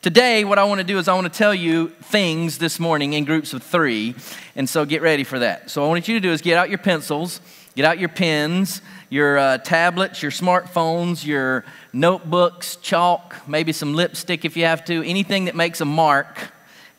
Today, what I want to do is I want to tell you things this morning in groups of three, and so get ready for that. So, I want you to do is get out your pencils, get out your pens, your uh, tablets, your smartphones, your notebooks, chalk, maybe some lipstick if you have to, anything that makes a mark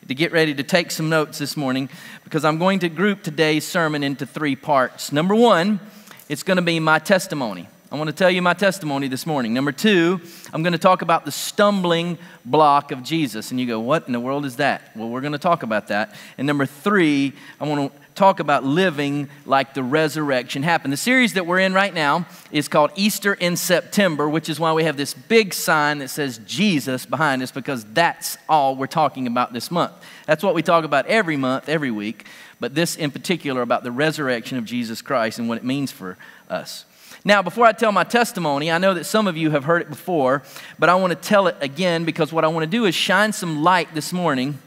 to get ready to take some notes this morning because I'm going to group today's sermon into three parts. Number one, it's going to be my testimony. I want to tell you my testimony this morning. Number two, I'm going to talk about the stumbling block of Jesus. And you go, what in the world is that? Well, we're going to talk about that. And number three, I want to talk about living like the resurrection happened. The series that we're in right now is called Easter in September, which is why we have this big sign that says Jesus behind us, because that's all we're talking about this month. That's what we talk about every month, every week, but this in particular about the resurrection of Jesus Christ and what it means for us. Now, before I tell my testimony, I know that some of you have heard it before, but I want to tell it again because what I want to do is shine some light this morning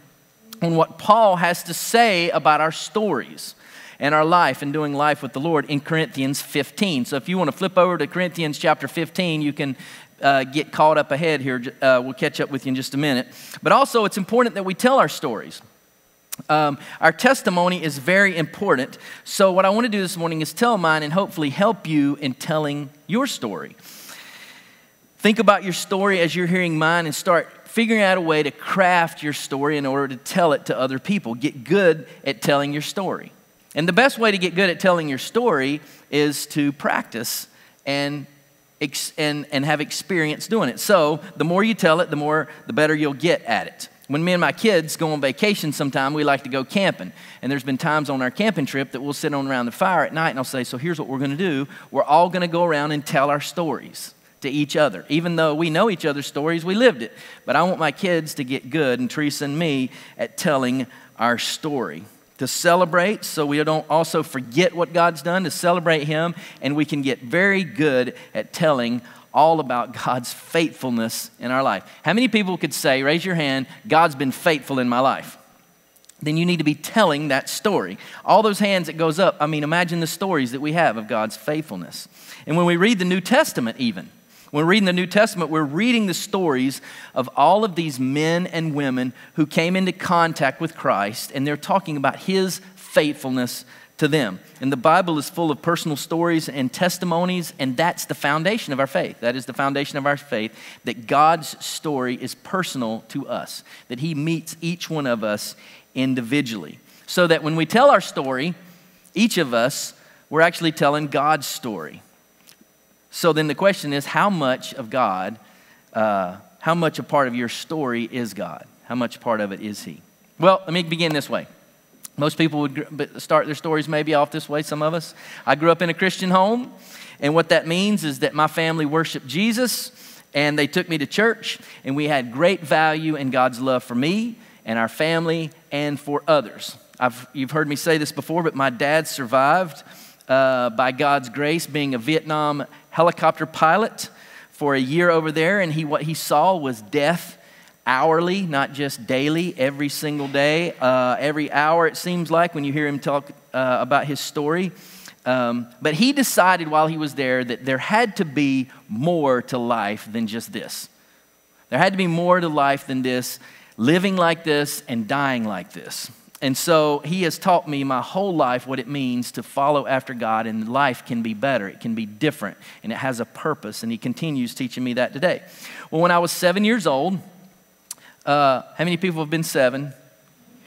on what Paul has to say about our stories and our life and doing life with the Lord in Corinthians 15. So if you want to flip over to Corinthians chapter 15, you can uh, get caught up ahead here. Uh, we'll catch up with you in just a minute. But also, it's important that we tell our stories. Um, our testimony is very important. So, what I want to do this morning is tell mine and hopefully help you in telling your story. Think about your story as you're hearing mine and start figuring out a way to craft your story in order to tell it to other people. Get good at telling your story. And the best way to get good at telling your story is to practice and and, and have experience doing it. So, the more you tell it, the more the better you'll get at it. When me and my kids go on vacation sometime, we like to go camping. And there's been times on our camping trip that we'll sit on around the fire at night and I'll say, So here's what we're going to do. We're all going to go around and tell our stories to each other. Even though we know each other's stories, we lived it. But I want my kids to get good, and Teresa and me, at telling our story. To celebrate, so we don't also forget what God's done, to celebrate Him, and we can get very good at telling all about God's faithfulness in our life. How many people could say, raise your hand, God's been faithful in my life? Then you need to be telling that story. All those hands that goes up, I mean, imagine the stories that we have of God's faithfulness. And when we read the New Testament, even, when we're reading the New Testament, we're reading the stories of all of these men and women who came into contact with Christ, and they're talking about his faithfulness to them. And the Bible is full of personal stories and testimonies, and that's the foundation of our faith. That is the foundation of our faith that God's story is personal to us, that He meets each one of us individually. So that when we tell our story, each of us, we're actually telling God's story. So then the question is how much of God, uh, how much a part of your story is God? How much part of it is He? Well, let me begin this way. Most people would start their stories maybe off this way, some of us. I grew up in a Christian home, and what that means is that my family worshiped Jesus, and they took me to church, and we had great value in God's love for me and our family and for others. I've, you've heard me say this before, but my dad survived uh, by God's grace being a Vietnam helicopter pilot for a year over there, and he, what he saw was death hourly, not just daily, every single day, uh, every hour, it seems like, when you hear him talk uh, about his story. Um, but he decided while he was there that there had to be more to life than just this. There had to be more to life than this, living like this and dying like this. And so he has taught me my whole life what it means to follow after God, and life can be better, it can be different, and it has a purpose. And he continues teaching me that today. Well, when I was seven years old, uh, how many people have been seven?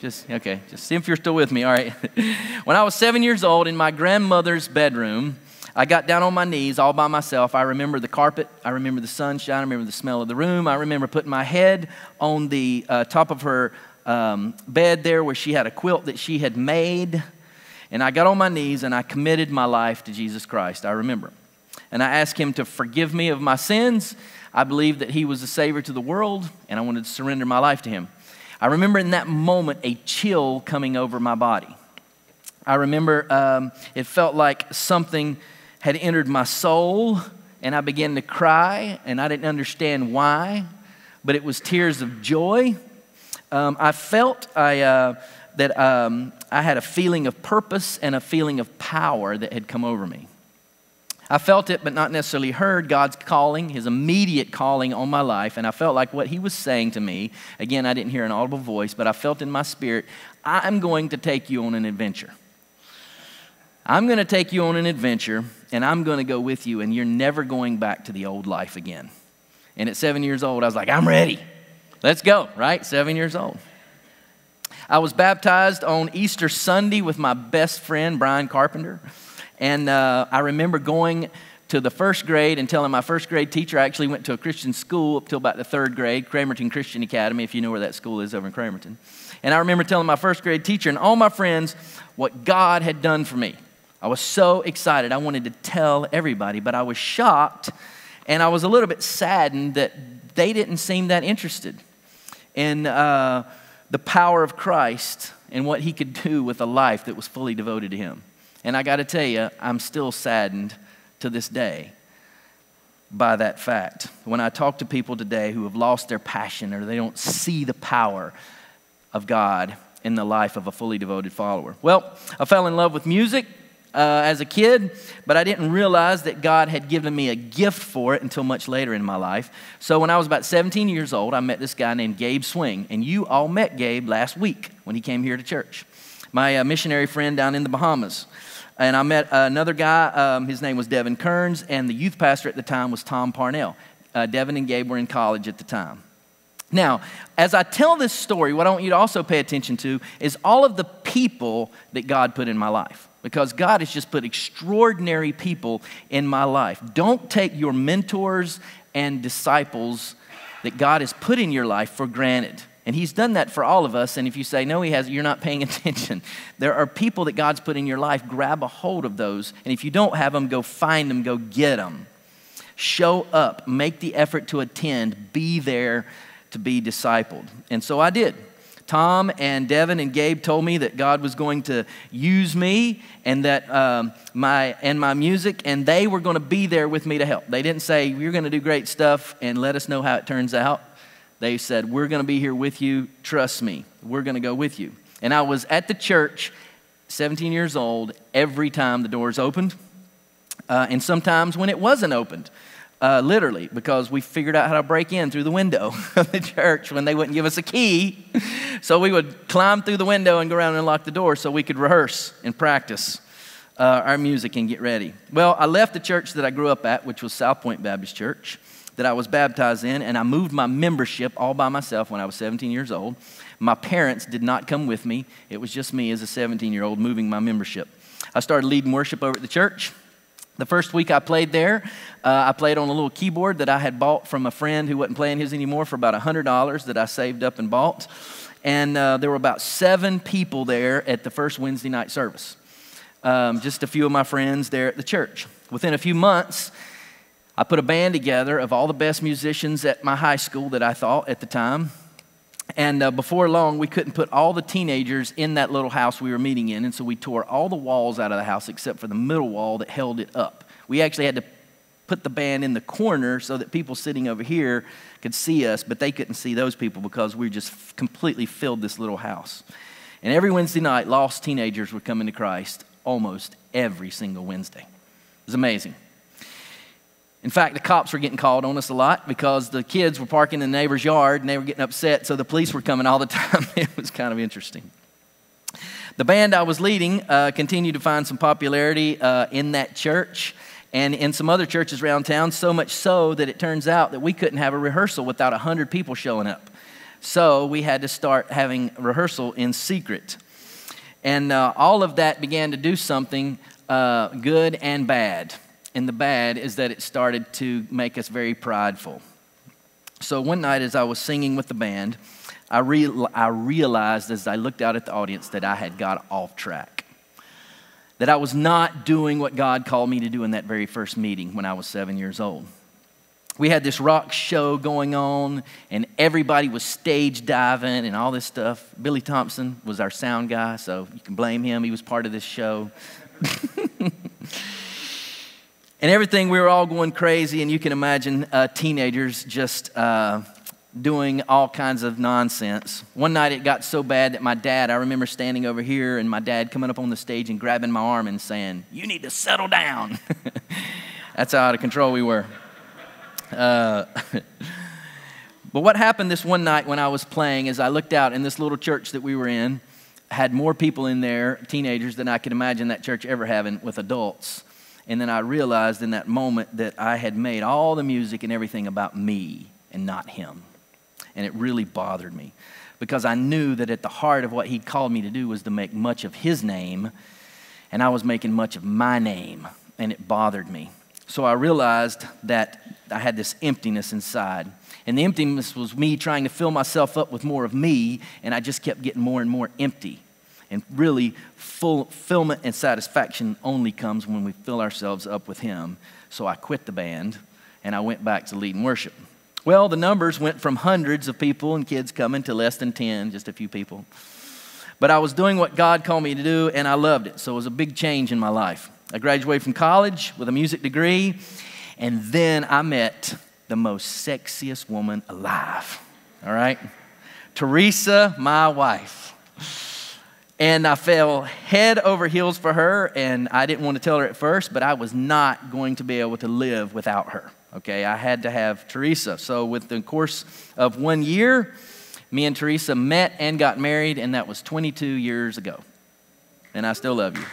Just, okay, just see if you're still with me. All right. when I was seven years old in my grandmother's bedroom, I got down on my knees all by myself. I remember the carpet. I remember the sunshine. I remember the smell of the room. I remember putting my head on the uh, top of her um, bed there where she had a quilt that she had made. And I got on my knees and I committed my life to Jesus Christ. I remember. And I asked him to forgive me of my sins I believed that He was the Savior to the world, and I wanted to surrender my life to Him. I remember in that moment a chill coming over my body. I remember um, it felt like something had entered my soul, and I began to cry, and I didn't understand why, but it was tears of joy. Um, I felt I, uh, that um, I had a feeling of purpose and a feeling of power that had come over me. I felt it, but not necessarily heard God's calling, His immediate calling on my life. And I felt like what He was saying to me again, I didn't hear an audible voice, but I felt in my spirit, I'm going to take you on an adventure. I'm going to take you on an adventure, and I'm going to go with you, and you're never going back to the old life again. And at seven years old, I was like, I'm ready. Let's go, right? Seven years old. I was baptized on Easter Sunday with my best friend, Brian Carpenter. And uh, I remember going to the first grade and telling my first grade teacher, I actually went to a Christian school up till about the third grade, Cramerton Christian Academy, if you know where that school is over in Cramerton. And I remember telling my first grade teacher and all my friends what God had done for me. I was so excited. I wanted to tell everybody, but I was shocked and I was a little bit saddened that they didn't seem that interested in uh, the power of Christ and what he could do with a life that was fully devoted to him. And I got to tell you, I'm still saddened to this day by that fact. When I talk to people today who have lost their passion or they don't see the power of God in the life of a fully devoted follower. Well, I fell in love with music uh, as a kid, but I didn't realize that God had given me a gift for it until much later in my life. So when I was about 17 years old, I met this guy named Gabe Swing, and you all met Gabe last week when he came here to church. My uh, missionary friend down in the Bahamas. And I met another guy, um, his name was Devin Kearns, and the youth pastor at the time was Tom Parnell. Uh, Devin and Gabe were in college at the time. Now, as I tell this story, what I want you to also pay attention to is all of the people that God put in my life. Because God has just put extraordinary people in my life. Don't take your mentors and disciples that God has put in your life for granted. And he's done that for all of us. And if you say, no, he has, you're not paying attention. There are people that God's put in your life. Grab a hold of those. And if you don't have them, go find them, go get them. Show up, make the effort to attend, be there to be discipled. And so I did. Tom and Devin and Gabe told me that God was going to use me and that um, my and my music, and they were going to be there with me to help. They didn't say you're going to do great stuff and let us know how it turns out. They said, We're going to be here with you. Trust me. We're going to go with you. And I was at the church, 17 years old, every time the doors opened, uh, and sometimes when it wasn't opened. Uh, literally, because we figured out how to break in through the window of the church when they wouldn't give us a key. So we would climb through the window and go around and lock the door so we could rehearse and practice uh, our music and get ready. Well, I left the church that I grew up at, which was South Point Baptist Church that I was baptized in, and I moved my membership all by myself when I was 17 years old. My parents did not come with me, it was just me as a 17 year old moving my membership. I started leading worship over at the church. The first week I played there, uh, I played on a little keyboard that I had bought from a friend who wasn't playing his anymore for about $100 that I saved up and bought. And uh, there were about seven people there at the first Wednesday night service. Um, just a few of my friends there at the church. Within a few months, I put a band together of all the best musicians at my high school that I thought at the time. And uh, before long, we couldn't put all the teenagers in that little house we were meeting in. And so we tore all the walls out of the house except for the middle wall that held it up. We actually had to put the band in the corner so that people sitting over here could see us, but they couldn't see those people because we just completely filled this little house. And every Wednesday night, lost teenagers were coming to Christ almost every single Wednesday. It was amazing. In fact, the cops were getting called on us a lot because the kids were parking in the neighbor's yard and they were getting upset, so the police were coming all the time. it was kind of interesting. The band I was leading uh, continued to find some popularity uh, in that church and in some other churches around town, so much so that it turns out that we couldn't have a rehearsal without 100 people showing up. So we had to start having rehearsal in secret. And uh, all of that began to do something uh, good and bad and the bad is that it started to make us very prideful. So one night, as I was singing with the band, I, re- I realized as I looked out at the audience that I had got off track. That I was not doing what God called me to do in that very first meeting when I was seven years old. We had this rock show going on, and everybody was stage diving and all this stuff. Billy Thompson was our sound guy, so you can blame him. He was part of this show. and everything, we were all going crazy, and you can imagine uh, teenagers just uh, doing all kinds of nonsense. One night it got so bad that my dad, I remember standing over here, and my dad coming up on the stage and grabbing my arm and saying, You need to settle down. That's how out of control we were. Uh, but what happened this one night when I was playing is I looked out in this little church that we were in, had more people in there, teenagers, than I could imagine that church ever having with adults. And then I realized in that moment that I had made all the music and everything about me and not him. And it really bothered me because I knew that at the heart of what he'd called me to do was to make much of his name, and I was making much of my name, and it bothered me. So I realized that I had this emptiness inside. And the emptiness was me trying to fill myself up with more of me, and I just kept getting more and more empty. And really, fulfillment and satisfaction only comes when we fill ourselves up with Him. So I quit the band and I went back to leading worship. Well, the numbers went from hundreds of people and kids coming to less than 10, just a few people. But I was doing what God called me to do and I loved it. So it was a big change in my life. I graduated from college with a music degree, and then I met the most sexiest woman alive. All right? Teresa, my wife. And I fell head over heels for her, and I didn't want to tell her at first, but I was not going to be able to live without her. Okay, I had to have Teresa. So, with the course of one year, me and Teresa met and got married, and that was 22 years ago. And I still love you.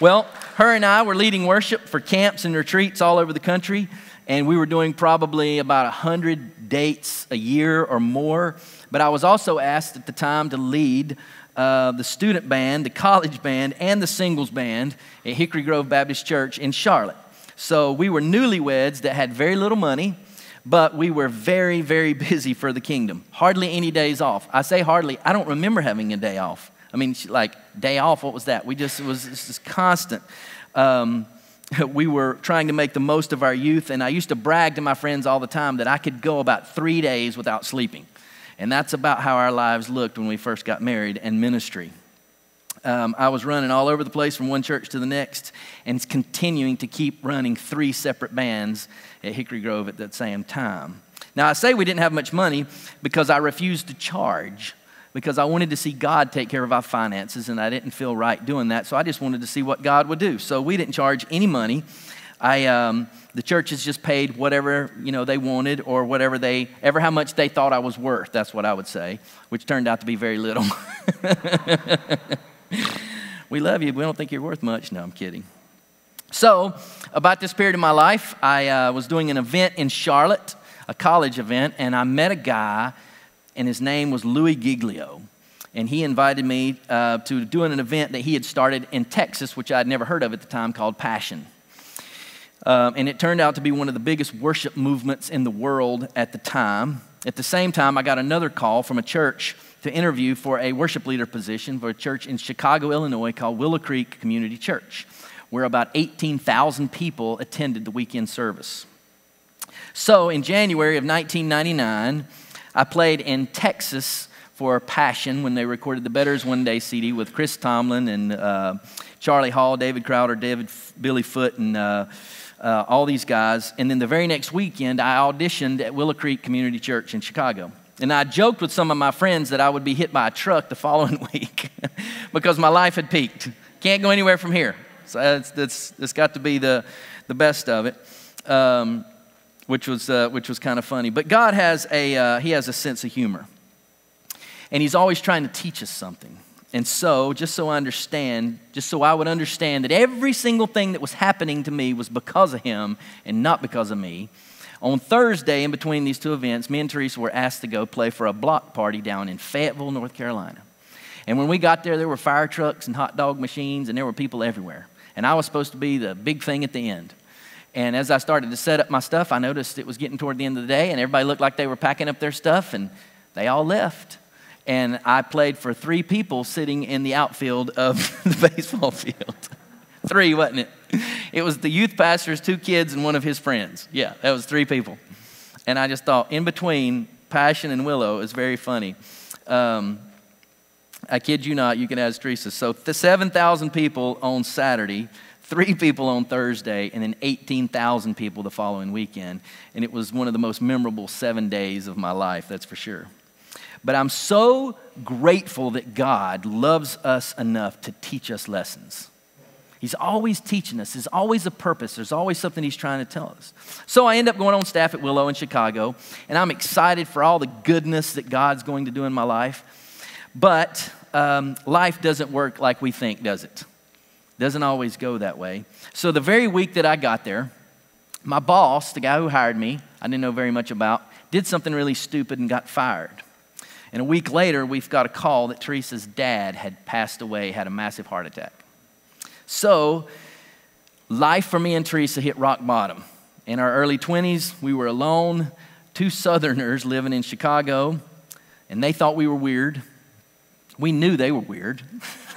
Well, her and I were leading worship for camps and retreats all over the country, and we were doing probably about 100 dates a year or more. But I was also asked at the time to lead uh, the student band, the college band, and the singles band at Hickory Grove Baptist Church in Charlotte. So we were newlyweds that had very little money, but we were very, very busy for the kingdom. Hardly any days off. I say hardly, I don't remember having a day off. I mean, like, day off, what was that? We just, it was just constant. Um, we were trying to make the most of our youth, and I used to brag to my friends all the time that I could go about three days without sleeping. And that's about how our lives looked when we first got married and ministry. Um, I was running all over the place from one church to the next and continuing to keep running three separate bands at Hickory Grove at that same time. Now, I say we didn't have much money because I refused to charge because I wanted to see God take care of our finances and I didn't feel right doing that. So I just wanted to see what God would do. So we didn't charge any money. I, um, the churches just paid whatever you know they wanted or whatever they ever how much they thought I was worth. That's what I would say, which turned out to be very little. we love you. But we don't think you're worth much. No, I'm kidding. So, about this period of my life, I uh, was doing an event in Charlotte, a college event, and I met a guy, and his name was Louie Giglio. And he invited me uh, to do an event that he had started in Texas, which I'd never heard of at the time, called Passion. Um, and it turned out to be one of the biggest worship movements in the world at the time. At the same time, I got another call from a church to interview for a worship leader position for a church in Chicago, Illinois called Willow Creek Community Church, where about 18,000 people attended the weekend service. So in January of 1999, I played in Texas for Passion when they recorded the Better's One Day CD with Chris Tomlin and uh, Charlie Hall, David Crowder, David Billy Foot, and uh, uh, all these guys. And then the very next weekend, I auditioned at Willow Creek Community Church in Chicago. And I joked with some of my friends that I would be hit by a truck the following week because my life had peaked. Can't go anywhere from here. So that's, that's, that's got to be the, the best of it, um, which was, uh, which was kind of funny. But God has a, uh, he has a sense of humor. And He's always trying to teach us something. And so, just so I understand, just so I would understand that every single thing that was happening to me was because of him and not because of me, on Thursday, in between these two events, me and Teresa were asked to go play for a block party down in Fayetteville, North Carolina. And when we got there, there were fire trucks and hot dog machines, and there were people everywhere. And I was supposed to be the big thing at the end. And as I started to set up my stuff, I noticed it was getting toward the end of the day, and everybody looked like they were packing up their stuff, and they all left and I played for three people sitting in the outfield of the baseball field. three, wasn't it? It was the youth pastor's two kids and one of his friends. Yeah, that was three people. And I just thought, in between Passion and Willow is very funny. Um, I kid you not, you can ask Teresa. So the 7,000 people on Saturday, three people on Thursday, and then 18,000 people the following weekend. And it was one of the most memorable seven days of my life, that's for sure. But I'm so grateful that God loves us enough to teach us lessons. He's always teaching us. There's always a purpose. There's always something he's trying to tell us. So I end up going on staff at Willow in Chicago, and I'm excited for all the goodness that God's going to do in my life. But um, life doesn't work like we think, does it? Doesn't always go that way. So the very week that I got there, my boss, the guy who hired me, I didn't know very much about, did something really stupid and got fired. And a week later, we've got a call that Teresa's dad had passed away, had a massive heart attack. So, life for me and Teresa hit rock bottom. In our early 20s, we were alone, two Southerners living in Chicago, and they thought we were weird. We knew they were weird.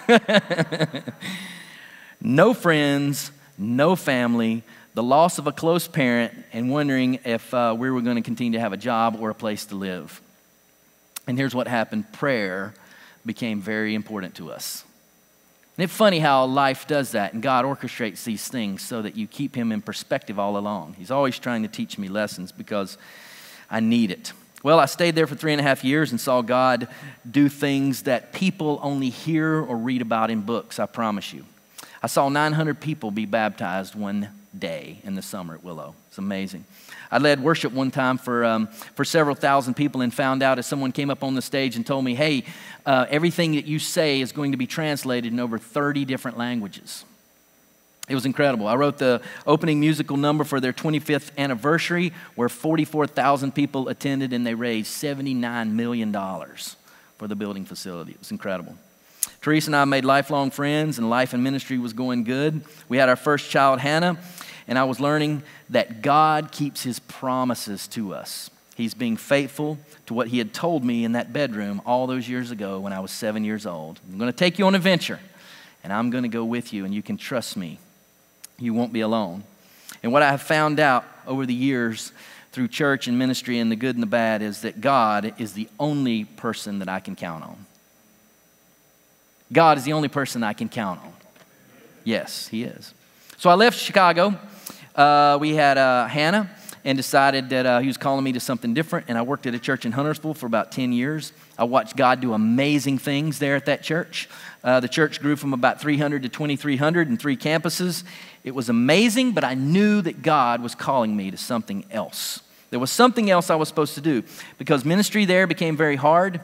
no friends, no family, the loss of a close parent, and wondering if uh, we were going to continue to have a job or a place to live. And here's what happened prayer became very important to us. And it's funny how life does that, and God orchestrates these things so that you keep Him in perspective all along. He's always trying to teach me lessons because I need it. Well, I stayed there for three and a half years and saw God do things that people only hear or read about in books, I promise you. I saw 900 people be baptized one day in the summer at Willow. It's amazing. I led worship one time for, um, for several thousand people and found out as someone came up on the stage and told me, hey, uh, everything that you say is going to be translated in over 30 different languages. It was incredible. I wrote the opening musical number for their 25th anniversary, where 44,000 people attended and they raised $79 million for the building facility. It was incredible. Teresa and I made lifelong friends, and life and ministry was going good. We had our first child, Hannah, and I was learning that God keeps his promises to us. He's being faithful to what he had told me in that bedroom all those years ago when I was seven years old. I'm going to take you on an adventure, and I'm going to go with you, and you can trust me. You won't be alone. And what I have found out over the years through church and ministry and the good and the bad is that God is the only person that I can count on. God is the only person I can count on. Yes, He is. So I left Chicago uh, we had uh, Hannah and decided that uh, he was calling me to something different. And I worked at a church in Huntersville for about 10 years. I watched God do amazing things there at that church. Uh, the church grew from about 300 to 2,300 in three campuses. It was amazing, but I knew that God was calling me to something else. There was something else I was supposed to do because ministry there became very hard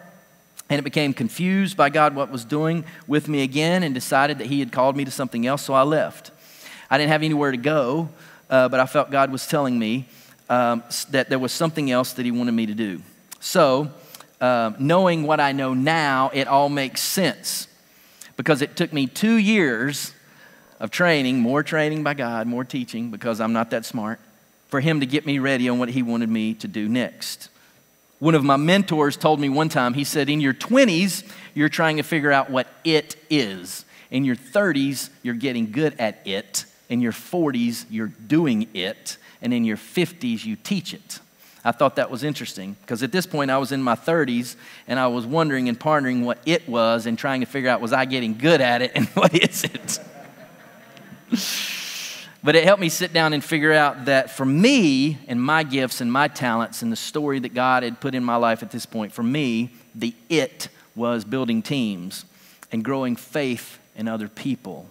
and it became confused by God what was doing with me again and decided that He had called me to something else, so I left. I didn't have anywhere to go uh, but I felt God was telling me um, that there was something else that He wanted me to do. So, uh, knowing what I know now, it all makes sense because it took me two years of training, more training by God, more teaching because I'm not that smart, for Him to get me ready on what He wanted me to do next. One of my mentors told me one time, he said, In your 20s, you're trying to figure out what it is. In your 30s, you're getting good at it in your 40s, you're doing it. And in your 50s, you teach it. I thought that was interesting because at this point I was in my 30s and I was wondering and pondering what it was and trying to figure out was I getting good at it and what is it? But it helped me sit down and figure out that for me and my gifts and my talents and the story that God had put in my life at this point, for me, the it was building teams and growing faith in other people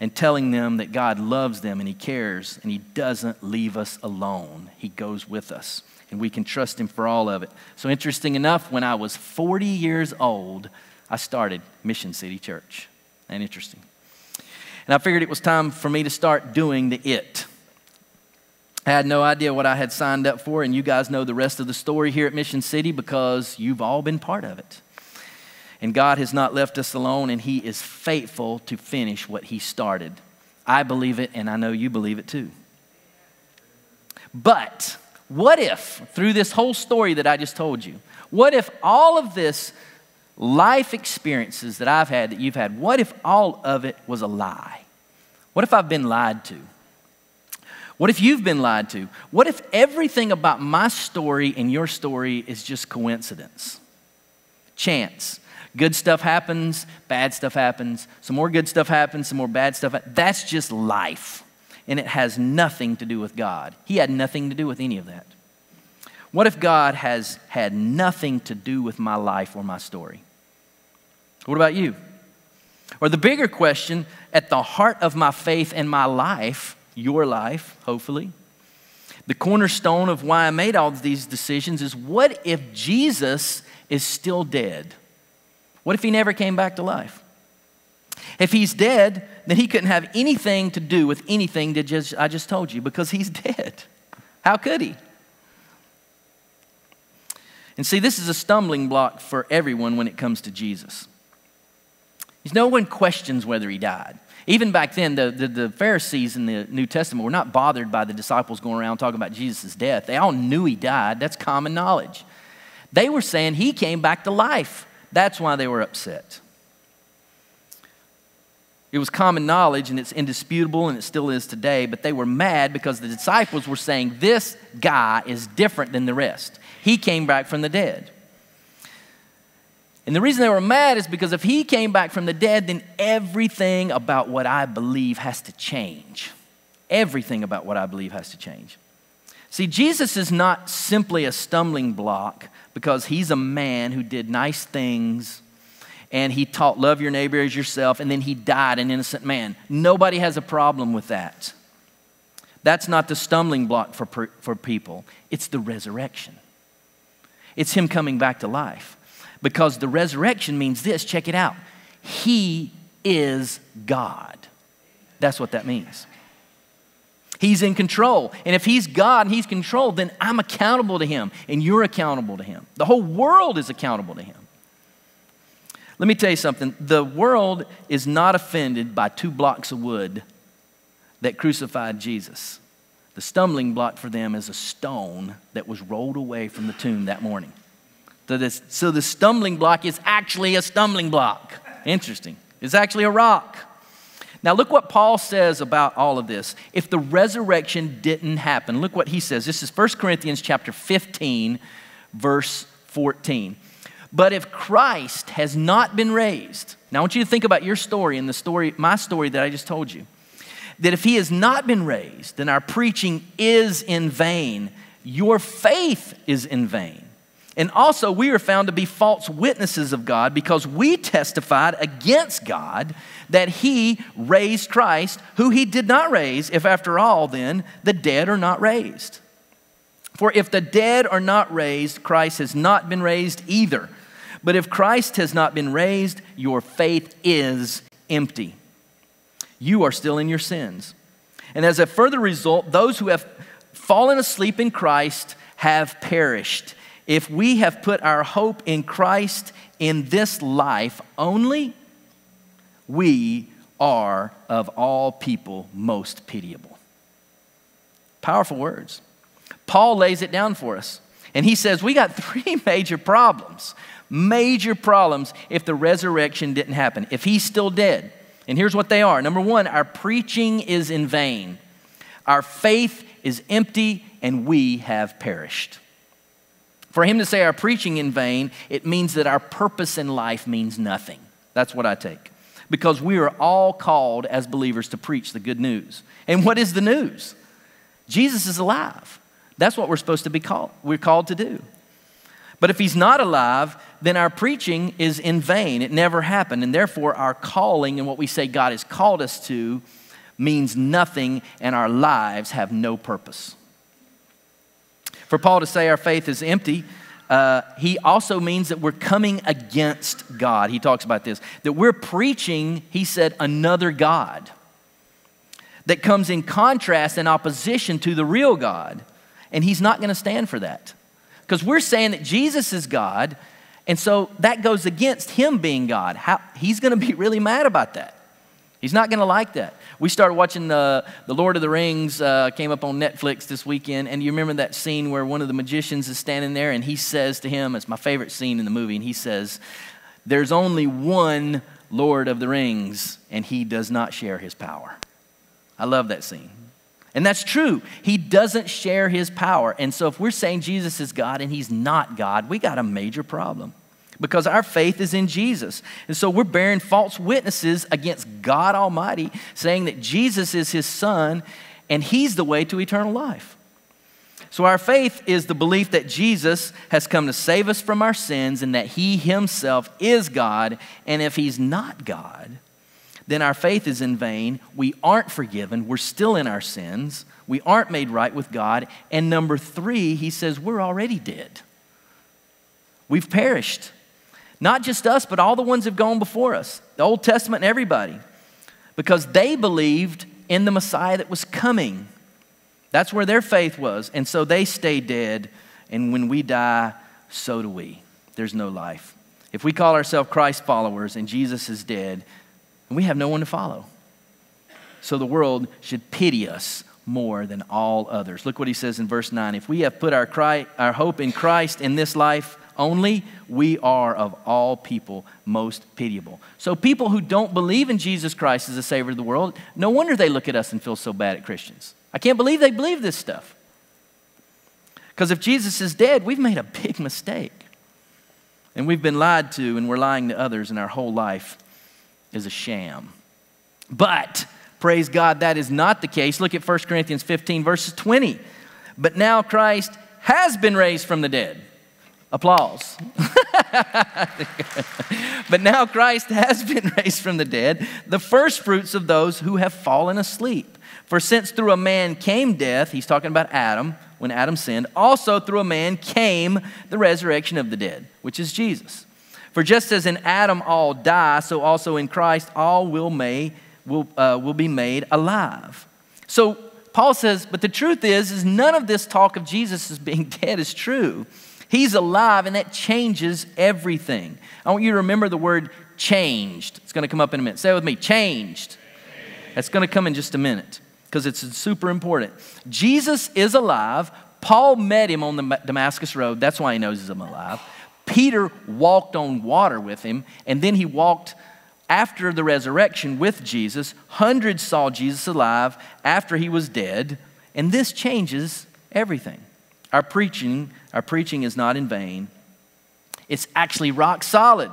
and telling them that God loves them and He cares and He doesn't leave us alone. He goes with us and we can trust Him for all of it. So, interesting enough, when I was 40 years old, I started Mission City Church. And interesting. And I figured it was time for me to start doing the it. I had no idea what I had signed up for, and you guys know the rest of the story here at Mission City because you've all been part of it. And God has not left us alone, and He is faithful to finish what He started. I believe it, and I know you believe it too. But what if, through this whole story that I just told you, what if all of this life experiences that I've had, that you've had, what if all of it was a lie? What if I've been lied to? What if you've been lied to? What if everything about my story and your story is just coincidence? Chance. Good stuff happens, bad stuff happens, some more good stuff happens, some more bad stuff. That's just life. And it has nothing to do with God. He had nothing to do with any of that. What if God has had nothing to do with my life or my story? What about you? Or the bigger question at the heart of my faith and my life, your life, hopefully, the cornerstone of why I made all these decisions is what if Jesus is still dead? What if he never came back to life? If he's dead, then he couldn't have anything to do with anything that just, I just told you because he's dead. How could he? And see, this is a stumbling block for everyone when it comes to Jesus. No one questions whether he died. Even back then, the, the, the, Pharisees in the New Testament were not bothered by the disciples going around talking about Jesus' death. They all knew he died. That's common knowledge. They were saying he came back to life. That's why they were upset. It was common knowledge and it's indisputable and it still is today, but they were mad because the disciples were saying, This guy is different than the rest. He came back from the dead. And the reason they were mad is because if he came back from the dead, then everything about what I believe has to change. Everything about what I believe has to change. See, Jesus is not simply a stumbling block because he's a man who did nice things and he taught love your neighbor as yourself and then he died an innocent man. Nobody has a problem with that. That's not the stumbling block for, for people, it's the resurrection. It's him coming back to life. Because the resurrection means this check it out. He is God. That's what that means. He's in control. And if He's God and He's controlled, then I'm accountable to Him and you're accountable to Him. The whole world is accountable to Him. Let me tell you something the world is not offended by two blocks of wood that crucified Jesus. The stumbling block for them is a stone that was rolled away from the tomb that morning. So the stumbling block is actually a stumbling block. Interesting. It's actually a rock. Now, look what Paul says about all of this. If the resurrection didn't happen, look what he says. This is 1 Corinthians chapter 15, verse 14. But if Christ has not been raised, now I want you to think about your story and the story, my story that I just told you. That if he has not been raised, then our preaching is in vain. Your faith is in vain. And also, we are found to be false witnesses of God because we testified against God that He raised Christ, who He did not raise, if after all, then, the dead are not raised. For if the dead are not raised, Christ has not been raised either. But if Christ has not been raised, your faith is empty. You are still in your sins. And as a further result, those who have fallen asleep in Christ have perished. If we have put our hope in Christ in this life only, we are of all people most pitiable. Powerful words. Paul lays it down for us. And he says, We got three major problems. Major problems if the resurrection didn't happen, if he's still dead. And here's what they are number one, our preaching is in vain, our faith is empty, and we have perished. For him to say our preaching in vain, it means that our purpose in life means nothing. That's what I take. Because we are all called as believers to preach the good news. And what is the news? Jesus is alive. That's what we're supposed to be called. We're called to do. But if he's not alive, then our preaching is in vain. It never happened. And therefore, our calling and what we say God has called us to means nothing, and our lives have no purpose. For Paul to say our faith is empty, uh, he also means that we're coming against God. He talks about this. That we're preaching, he said, another God that comes in contrast and opposition to the real God. And he's not going to stand for that. Because we're saying that Jesus is God, and so that goes against him being God. How, he's going to be really mad about that. He's not going to like that. We started watching the, the Lord of the Rings, uh, came up on Netflix this weekend, and you remember that scene where one of the magicians is standing there and he says to him, it's my favorite scene in the movie, and he says, There's only one Lord of the Rings, and he does not share his power. I love that scene. And that's true. He doesn't share his power. And so if we're saying Jesus is God and he's not God, we got a major problem because our faith is in Jesus. And so we're bearing false witnesses against God Almighty, saying that Jesus is his son and he's the way to eternal life. So our faith is the belief that Jesus has come to save us from our sins and that he himself is God. And if he's not God, then our faith is in vain. We aren't forgiven. We're still in our sins. We aren't made right with God. And number three, he says, we're already dead. We've perished. Not just us, but all the ones who've gone before us, the Old Testament and everybody, because they believed in the Messiah that was coming. That's where their faith was. And so they stay dead. And when we die, so do we. There's no life. If we call ourselves Christ followers and Jesus is dead, we have no one to follow. So the world should pity us more than all others. Look what he says in verse 9. If we have put our, our hope in Christ in this life only, we are of all people most pitiable. So people who don't believe in Jesus Christ as the Savior of the world, no wonder they look at us and feel so bad at Christians. I can't believe they believe this stuff. Because if Jesus is dead, we've made a big mistake. And we've been lied to, and we're lying to others, and our whole life is a sham. But, praise God, that is not the case. Look at 1 Corinthians 15, verses 20. But now Christ has been raised from the dead. Applause. but now Christ has been raised from the dead, the first fruits of those who have fallen asleep. For since through a man came death, he's talking about Adam, when Adam sinned, also through a man came the resurrection of the dead, which is Jesus. For just as in Adam all die, so also in Christ all will, may, will, uh, will be made alive. So Paul says, but the truth is, is none of this talk of Jesus as being dead is true. He's alive, and that changes everything. I want you to remember the word changed. It's going to come up in a minute. Say it with me changed. That's going to come in just a minute because it's super important. Jesus is alive. Paul met him on the Damascus Road. That's why he knows he's alive. Peter walked on water with him, and then he walked after the resurrection with Jesus. Hundreds saw Jesus alive after he was dead, and this changes everything. Our preaching, our preaching is not in vain. It's actually rock solid.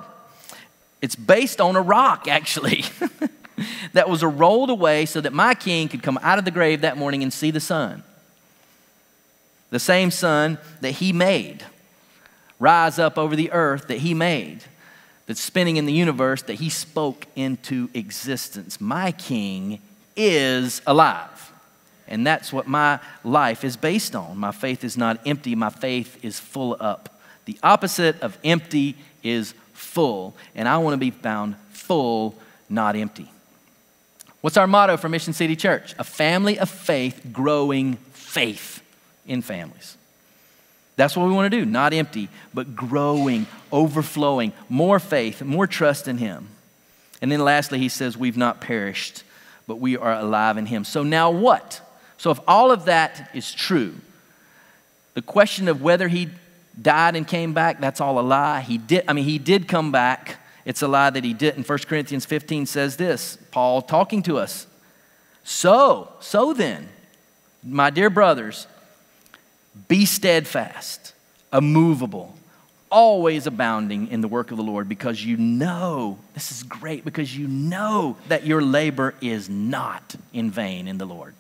It's based on a rock, actually. that was rolled away so that my king could come out of the grave that morning and see the sun. The same sun that he made rise up over the earth that he made, that's spinning in the universe that he spoke into existence. My king is alive. And that's what my life is based on. My faith is not empty, my faith is full up. The opposite of empty is full. And I want to be found full, not empty. What's our motto for Mission City Church? A family of faith, growing faith in families. That's what we want to do, not empty, but growing, overflowing, more faith, more trust in Him. And then lastly, he says, We've not perished, but we are alive in Him. So now what? So if all of that is true, the question of whether He died and came back, that's all a lie. He did, I mean, He did come back. It's a lie that he didn't. 1 Corinthians 15 says this Paul talking to us. So, so then, my dear brothers, be steadfast, immovable, always abounding in the work of the Lord because you know, this is great, because you know that your labor is not in vain in the Lord.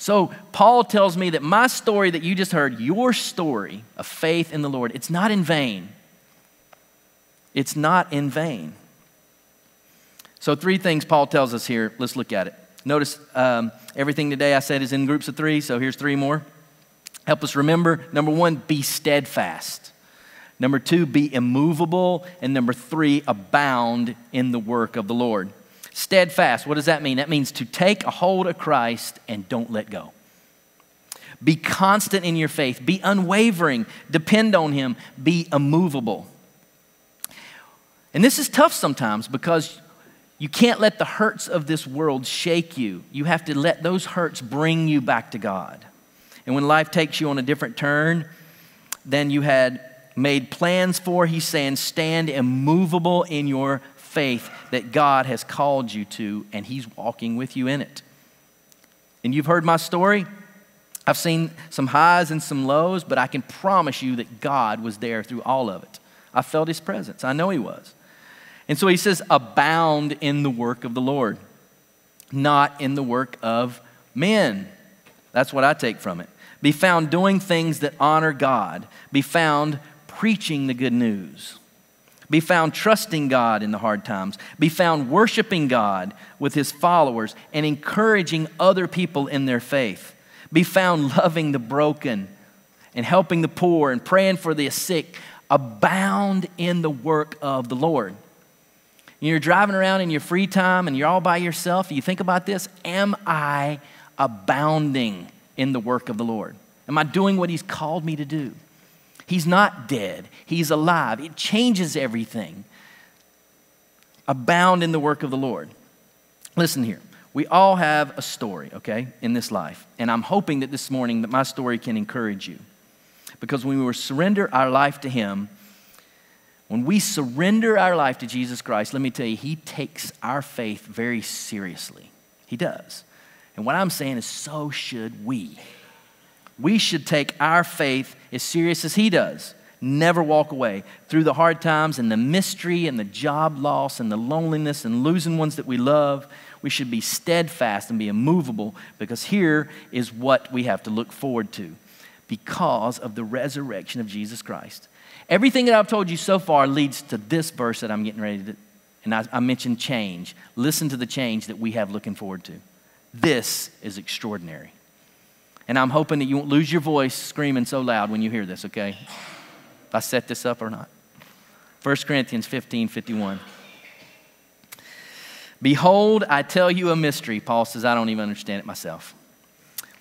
So, Paul tells me that my story that you just heard, your story of faith in the Lord, it's not in vain. It's not in vain. So, three things Paul tells us here. Let's look at it. Notice um, everything today I said is in groups of three, so here's three more. Help us remember number one, be steadfast. Number two, be immovable. And number three, abound in the work of the Lord. Steadfast, what does that mean? That means to take a hold of Christ and don't let go. Be constant in your faith, be unwavering, depend on Him, be immovable. And this is tough sometimes because you can't let the hurts of this world shake you. You have to let those hurts bring you back to God. And when life takes you on a different turn than you had made plans for, he's saying, stand immovable in your faith that God has called you to, and he's walking with you in it. And you've heard my story. I've seen some highs and some lows, but I can promise you that God was there through all of it. I felt his presence. I know he was. And so he says, abound in the work of the Lord, not in the work of men. That's what I take from it. Be found doing things that honor God. Be found preaching the good news. Be found trusting God in the hard times. Be found worshiping God with his followers and encouraging other people in their faith. Be found loving the broken and helping the poor and praying for the sick. Abound in the work of the Lord. You're driving around in your free time and you're all by yourself. You think about this Am I abounding in the work of the Lord? Am I doing what He's called me to do? He's not dead, He's alive. It changes everything. Abound in the work of the Lord. Listen here. We all have a story, okay, in this life. And I'm hoping that this morning that my story can encourage you. Because when we surrender our life to Him, when we surrender our life to Jesus Christ, let me tell you, He takes our faith very seriously. He does. And what I'm saying is, so should we. We should take our faith as serious as He does. Never walk away through the hard times and the mystery and the job loss and the loneliness and losing ones that we love. We should be steadfast and be immovable because here is what we have to look forward to because of the resurrection of Jesus Christ. Everything that I've told you so far leads to this verse that I'm getting ready to, and I, I mentioned change. Listen to the change that we have looking forward to. This is extraordinary. And I'm hoping that you won't lose your voice screaming so loud when you hear this, okay? If I set this up or not. 1 Corinthians 15 51. Behold, I tell you a mystery. Paul says, I don't even understand it myself.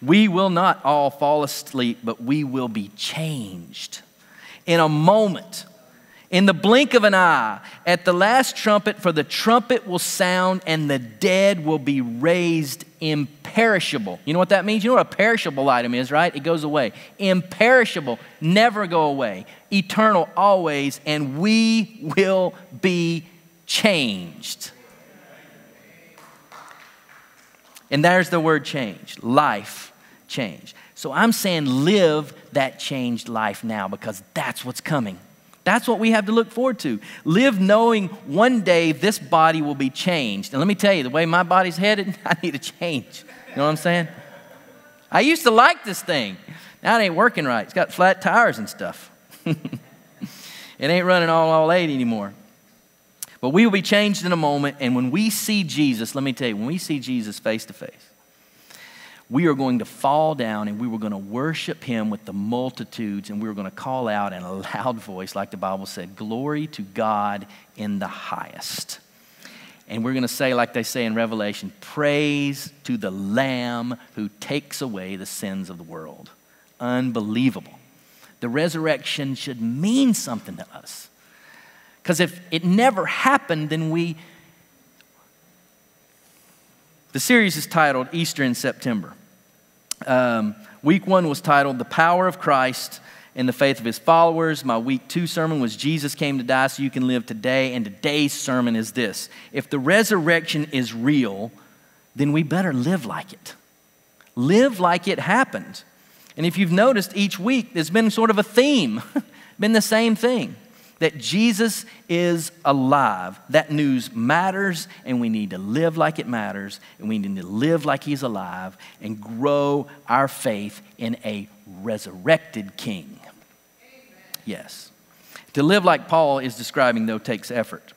We will not all fall asleep, but we will be changed in a moment in the blink of an eye, at the last trumpet, for the trumpet will sound and the dead will be raised imperishable. You know what that means? You know what a perishable item is, right? It goes away. Imperishable, never go away, eternal, always, and we will be changed. And there's the word change life change. So I'm saying live that changed life now because that's what's coming. That's what we have to look forward to. Live knowing one day this body will be changed. And let me tell you, the way my body's headed, I need a change. You know what I'm saying? I used to like this thing. Now it ain't working right. It's got flat tires and stuff. it ain't running all, all eight anymore. But we will be changed in a moment. And when we see Jesus, let me tell you, when we see Jesus face to face, we are going to fall down and we were going to worship him with the multitudes and we were going to call out in a loud voice, like the Bible said, Glory to God in the highest. And we're going to say, like they say in Revelation, Praise to the Lamb who takes away the sins of the world. Unbelievable. The resurrection should mean something to us. Because if it never happened, then we. The series is titled Easter in September. Um, week one was titled The Power of Christ in the Faith of His Followers. My week two sermon was Jesus Came to Die So You Can Live Today. And today's sermon is this If the resurrection is real, then we better live like it. Live like it happened. And if you've noticed, each week there's been sort of a theme, been the same thing that Jesus is alive. That news matters, and we need to live like it matters, and we need to live like He's alive and grow our faith in a resurrected King. Yes. To live like Paul is describing, though, takes effort.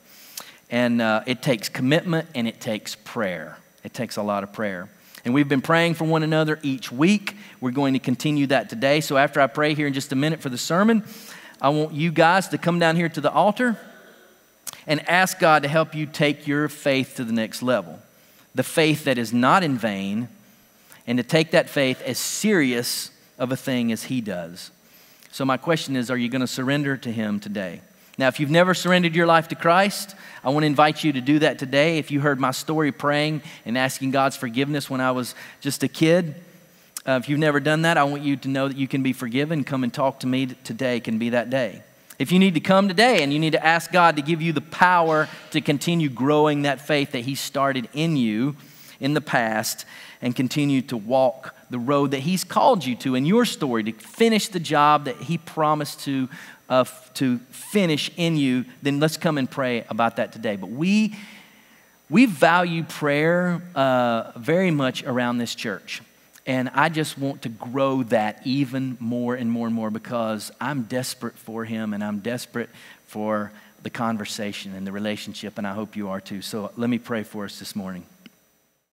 And uh, it takes commitment and it takes prayer. It takes a lot of prayer. And we've been praying for one another each week. We're going to continue that today. So after I pray here in just a minute for the sermon, I want you guys to come down here to the altar and ask God to help you take your faith to the next level. The faith that is not in vain, and to take that faith as serious of a thing as He does. So, my question is are you going to surrender to Him today? Now, if you've never surrendered your life to Christ, I want to invite you to do that today. If you heard my story praying and asking God's forgiveness when I was just a kid, uh, if you've never done that, I want you to know that you can be forgiven. Come and talk to me today, can be that day. If you need to come today and you need to ask God to give you the power to continue growing that faith that He started in you in the past and continue to walk the road that He's called you to in your story, to finish the job that He promised to, uh, to finish in you, then let's come and pray about that today. But we, we value prayer uh, very much around this church. And I just want to grow that even more and more and more because I'm desperate for him and I'm desperate for the conversation and the relationship, and I hope you are too. So let me pray for us this morning.